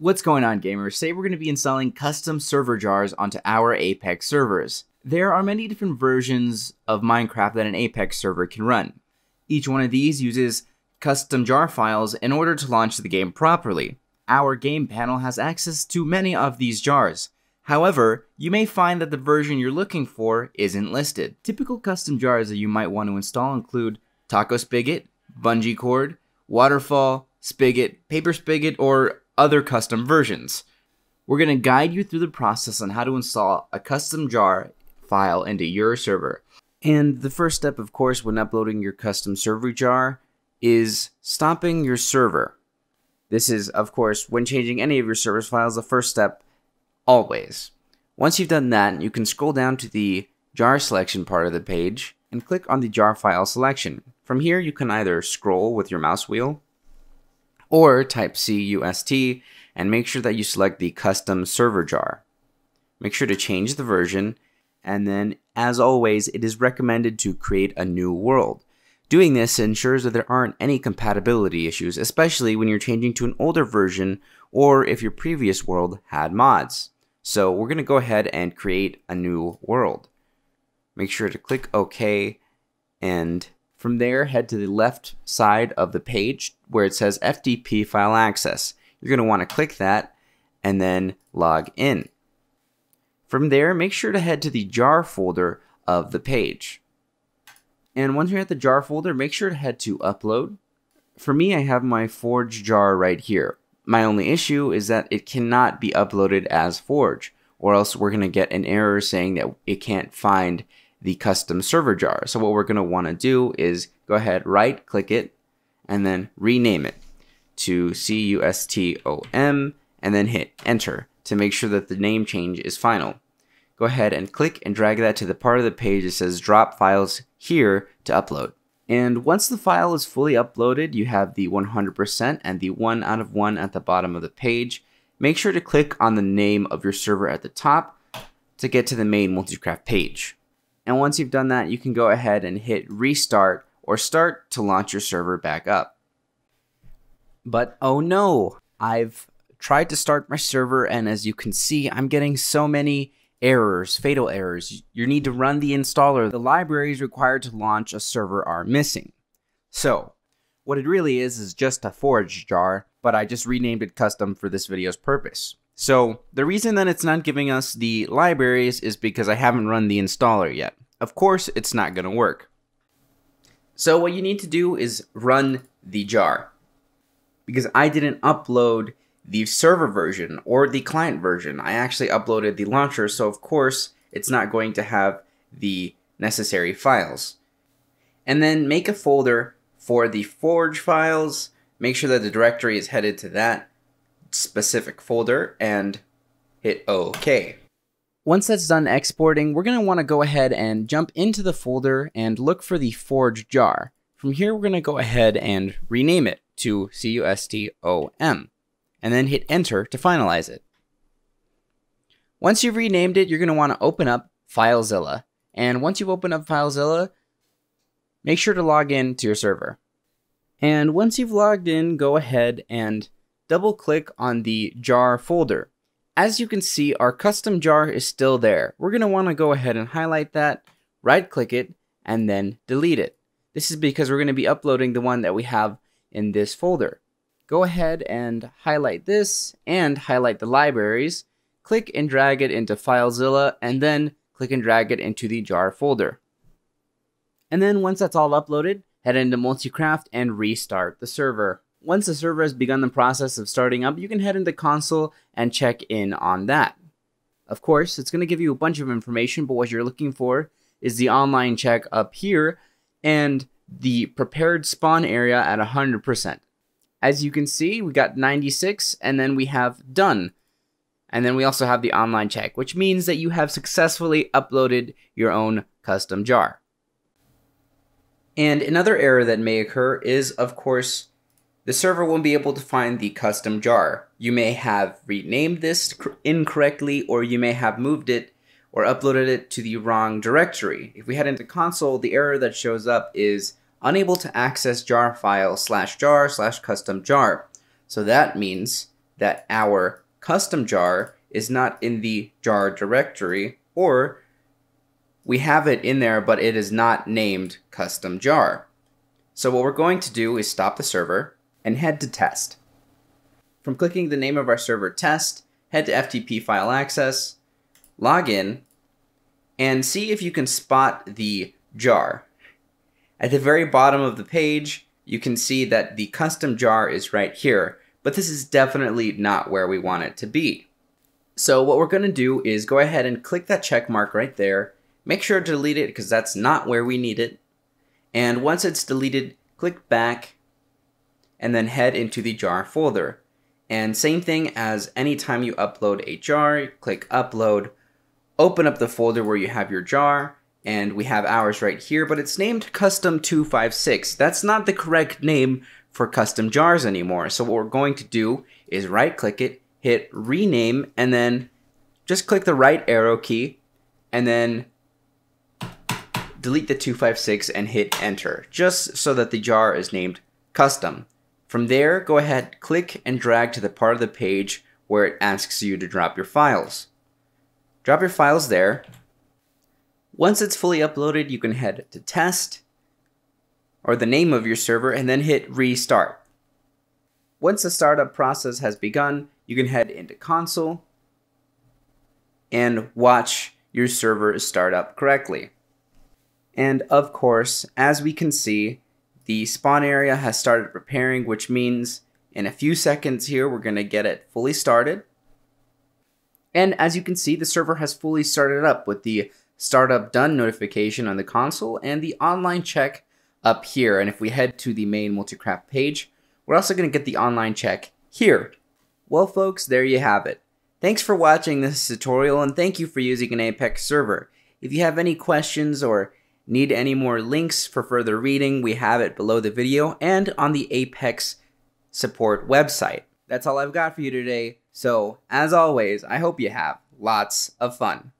What's going on gamers? Today we're going to be installing custom server jars onto our Apex servers. There are many different versions of Minecraft that an Apex server can run. Each one of these uses custom jar files in order to launch the game properly. Our game panel has access to many of these jars. However, you may find that the version you're looking for isn't listed. Typical custom jars that you might want to install include Taco Spigot, Bungee Cord, Waterfall, Spigot, Paper Spigot, or other custom versions. We're going to guide you through the process on how to install a custom jar file into your server. And the first step, of course, when uploading your custom server jar is stopping your server. This is, of course, when changing any of your server's files, the first step always. Once you've done that, you can scroll down to the jar selection part of the page and click on the jar file selection. From here, you can either scroll with your mouse wheel or type CUST and make sure that you select the custom server jar. Make sure to change the version and then as always it is recommended to create a new world. Doing this ensures that there aren't any compatibility issues, especially when you're changing to an older version or if your previous world had mods. So we're going to go ahead and create a new world. Make sure to click OK and from there, head to the left side of the page where it says FTP file access. You're going to want to click that and then log in. From there, make sure to head to the jar folder of the page. And once you're at the jar folder, make sure to head to upload. For me, I have my Forge jar right here. My only issue is that it cannot be uploaded as Forge, or else we're going to get an error saying that it can't find the custom server jar. So what we're going to want to do is go ahead, right click it, and then rename it to CUSTOM, and then hit enter to make sure that the name change is final. Go ahead and click and drag that to the part of the page that says drop files here to upload. And once the file is fully uploaded, you have the 100% and the 1 out of 1 at the bottom of the page. Make sure to click on the name of your server at the top to get to the main Multicraft page. And once you've done that, you can go ahead and hit restart or start to launch your server back up. But oh no, I've tried to start my server and as you can see, I'm getting so many errors, fatal errors. You need to run the installer. The libraries required to launch a server are missing. So, what it really is is just a forge jar, but I just renamed it custom for this video's purpose. So the reason that it's not giving us the libraries is because I haven't run the installer yet. Of course, it's not going to work. So what you need to do is run the jar. Because I didn't upload the server version or the client version. I actually uploaded the launcher, so of course it's not going to have the necessary files. And then make a folder for the Forge files. Make sure that the directory is headed to that specific folder and hit OK. Once that's done exporting, we're going to want to go ahead and jump into the folder and look for the Forge jar. From here, we're going to go ahead and rename it to CUSTOM, and then hit enter to finalize it. Once you've renamed it, you're going to want to open up FileZilla. And once you've opened up FileZilla, make sure to log in to your server. And once you've logged in, go ahead and double click on the jar folder. As you can see, our custom jar is still there. We're going to want to go ahead and highlight that, right click it, and then delete it. This is because we're going to be uploading the one that we have in this folder. Go ahead and highlight this and highlight the libraries. Click and drag it into FileZilla and then click and drag it into the jar folder. And then once that's all uploaded, head into Multicraft and restart the server. Once the server has begun the process of starting up, you can head into console and check in on that. Of course, it's going to give you a bunch of information, but what you're looking for is the online check up here and the prepared spawn area at 100%. As you can see, we got 96 and then we have done. And then we also have the online check, which means that you have successfully uploaded your own custom jar. And another error that may occur is, of course, the server won't be able to find the custom jar. You may have renamed this incorrectly or you may have moved it or uploaded it to the wrong directory. If we head into console, the error that shows up is unable to access jar file slash jar slash custom jar. So that means that our custom jar is not in the jar directory, or we have it in there, but it is not named custom jar. So what we're going to do is stop the server and head to test. From clicking the name of our server test, head to FTP file access, log in, and see if you can spot the jar. At the very bottom of the page, you can see that the custom jar is right here, but this is definitely not where we want it to be. So what we're going to do is go ahead and click that check mark right there. Make sure to delete it because that's not where we need it. And once it's deleted, click back and then head into the jar folder. And same thing as anytime you upload a jar, click upload, open up the folder where you have your jar, and we have ours right here, but it's named custom 256. That's not the correct name for custom jars anymore. So what we're going to do is right click it, hit rename, and then just click the right arrow key, and then delete the 256 and hit enter, just so that the jar is named custom. From there, go ahead, click and drag to the part of the page where it asks you to drop your files. Drop your files there. Once it's fully uploaded, you can head to test or the name of your server and then hit restart. Once the startup process has begun, you can head into console and watch your server start up correctly. And of course, as we can see, the spawn area has started preparing, which means in a few seconds here, we're going to get it fully started. And as you can see, the server has fully started up with the startup done notification on the console and the online check up here. And if we head to the main Multicraft page, we're also going to get the online check here. Well, folks, there you have it. Thanks for watching this tutorial and thank you for using an Apex server. If you have any questions or need any more links for further reading, we have it below the video and on the Apex support website. That's all I've got for you today. So, as always, I hope you have lots of fun.